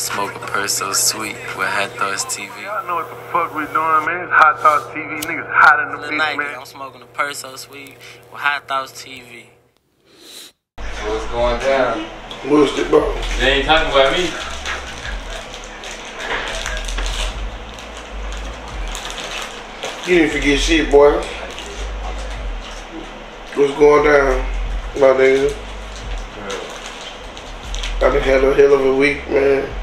Smoke a purse so sweet with High Thoughts TV. Y'all know what the fuck we doing, man. It's High Thoughts TV. Niggas hot in the Lil bitch, Nike, man. I'm smoking a purse so sweet with High Thoughts TV. What's going down? What's the bro? They ain't talking about me. You didn't forget shit, boy. What's going down, my nigga? I done had a hell of a week, man.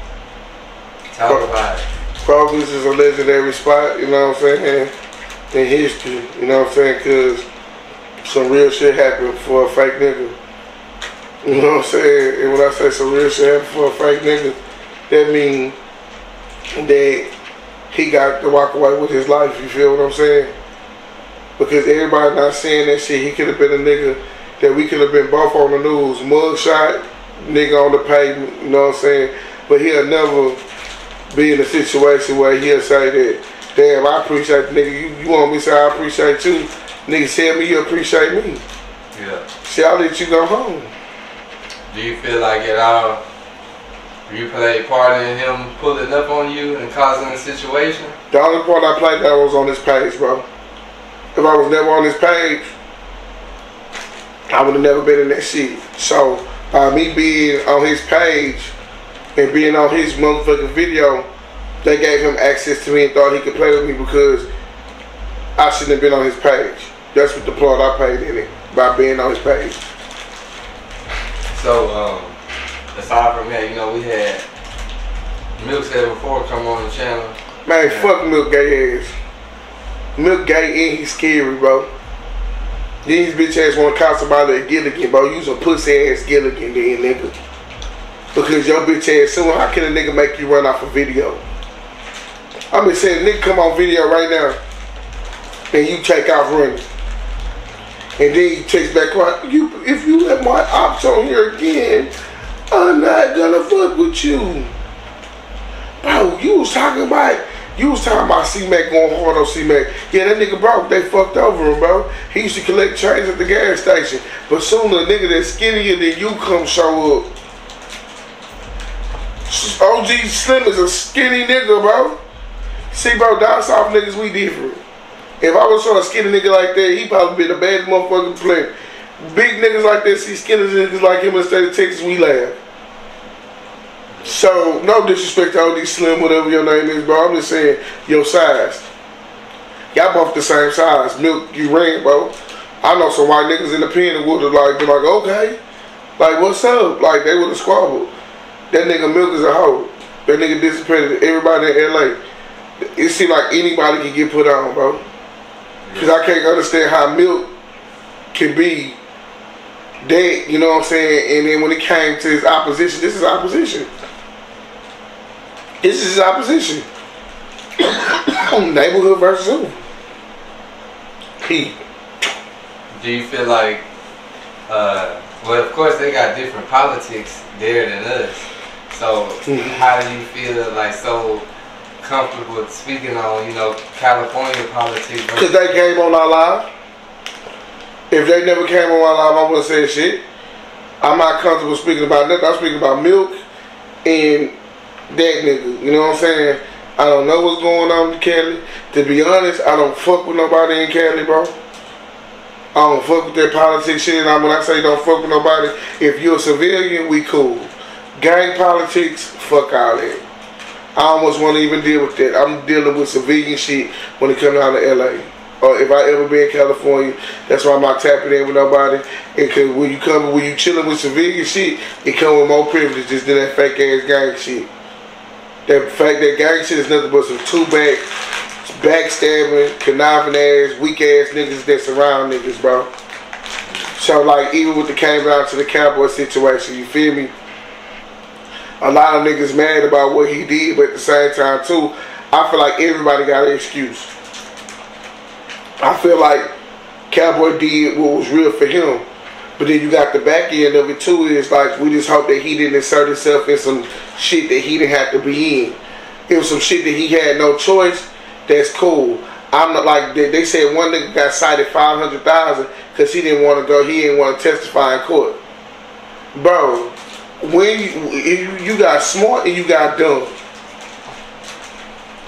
Talk. Is a legendary spot, you know what I'm saying, in history, you know what I'm saying, because some real shit happened for a fake nigga. You know what I'm saying? And when I say some real shit happened for a fake nigga, that mean that he got to walk away with his life, you feel what I'm saying? Because everybody not saying that shit, he could have been a nigga that we could have been both on the news, mugshot, nigga on the pavement, you know what I'm saying? But he'll never be in a situation where he'll say that, damn, I appreciate the nigga. You, you want me to say I appreciate you? Nigga, tell me you appreciate me. Yeah. See, I'll let you go home. Do you feel like at all you played part in him pulling up on you and causing the situation? The only part I played that was on this page, bro. If I was never on this page, I would have never been in that shit. So, by me being on his page and being on his motherfucking video, they gave him access to me and thought he could play with me because I shouldn't have been on his page. That's what the part I played in it, by being on his page. So, um, aside from that, you know, we had Milk said before come on the channel. Man, Yeah. fuck Milk gay ass. Milk gay and he's scary, bro. These bitch ass wanna call somebody a Gilligan, bro. Use a pussy ass Gilligan then, nigga. Because your bitch ass, so how can a nigga make you run off a video? I'm just saying, nigga come on video right now and you take off running. And then he takes back, right, you, if you let my ops on here again, I'm not gonna fuck with you. Bro, you was talking about you was talking about C-Mac going hard on C-Mac. Yeah, that nigga broke. They fucked over him, bro. He used to collect change at the gas station. But soon a nigga that's skinnier than you come show up. OG Slim is a skinny nigga, bro. See, bro, down south niggas, we different. If I was showing a skinny nigga like that, he probably be the bad motherfucking player. Big niggas like that see skinny niggas like him in the state of Texas, we laugh. So, no disrespect to OD Slim, whatever your name is, bro. I'm just saying your size. Y'all both the same size. Milk, you ran, bro. I know some white niggas in the pen that would have like been like, okay. Like, what's up? Like, they would have squabbled. That nigga Milk is a hoe. That nigga disappointed everybody in LA. It seems like anybody can get put on, bro. Because I can't understand how Milk can be that, you know what I'm saying? And then when it came to his opposition, this is opposition. This is opposition. Neighborhood versus who? Do you feel like, uh, well, of course they got different politics there than us. So, how do you feel like so comfortable speaking on, you know, California politics? Because they came on our live. If they never came on our live, I wouldn't say shit. I'm not comfortable speaking about nothing. I'm speaking about milk and that nigga. You know what I'm saying? I don't know what's going on in Cali. To be honest, I don't fuck with nobody in Cali, bro. I don't fuck with their politics shit. And when I say don't fuck with nobody, if you're a civilian, we cool. Gang politics, fuck all that. I almost want to even deal with that. I'm dealing with civilian shit when it comes out of LA. Or if I ever be in California, that's why I'm not tapping in with nobody. And cause when you come, when you chilling with civilian shit, it come with more privileges than that fake ass gang shit. That fact that gang shit is nothing but some two back, backstabbing, conniving ass, weak ass niggas that surround niggas, bro. So like even with the came down to the cowboy situation, you feel me? A lot of niggas mad about what he did, but at the same time too, I feel like everybody got an excuse. I feel like Cowboy did what was real for him. But then you got the back end of it too, is like we just hope that he didn't insert himself in some shit that he didn't have to be in. It was some shit that he had no choice. That's cool. I'm not like they, they said one nigga got cited five hundred thousand because he didn't want to go. He didn't want to testify in court. Bro, when you, you got smart and you got dumb.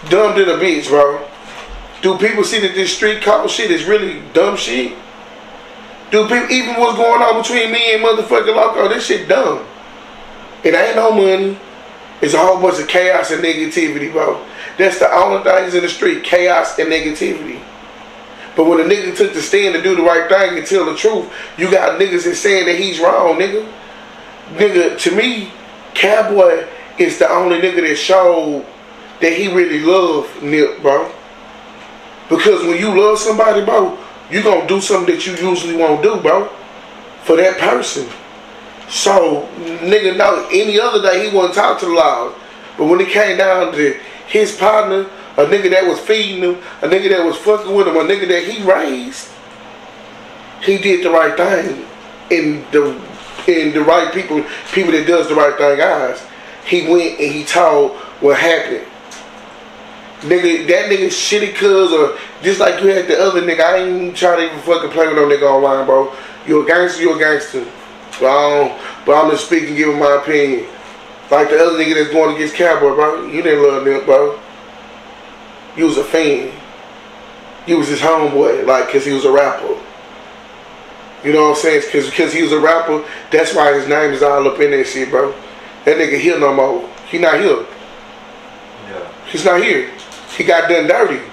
Dumb to the bitch, bro. Do people see that this street called shit is really dumb shit? Do people even what's going on between me and motherfucking Loco? This shit dumb. It ain't no money. It's a whole bunch of chaos and negativity, bro. That's the only things in the street, chaos and negativity. But when a nigga took the stand to do the right thing and tell the truth, you got niggas that saying that he's wrong, nigga. Nigga, to me, Cowboy is the only nigga that showed that he really loved Nip, bro. Because when you love somebody, bro, you gonna do something that you usually won't do, bro. For that person. So, nigga, no, any other day he wouldn't talk to the law. But when it came down to his partner, a nigga that was feeding him, a nigga that was fucking with him, a nigga that he raised, he did the right thing in the in the right people, people that does the right thing eyes. He went and he told what happened. Nigga, that nigga shitty cuz or just like you had the other nigga, I ain't even trying to even fucking play with no nigga online, bro. You a gangster, you a gangster. But, I but I'm just speaking, giving my opinion. Like the other nigga that's going against Cowboy, bro. You didn't love Nip, bro. You was a fan. You was his homeboy, like, cause he was a rapper. You know what I'm saying? Cause, cause he was a rapper, that's why his name is all up in that shit, bro. That nigga here no more. He not here. Yeah. He's not here. He got done dirty.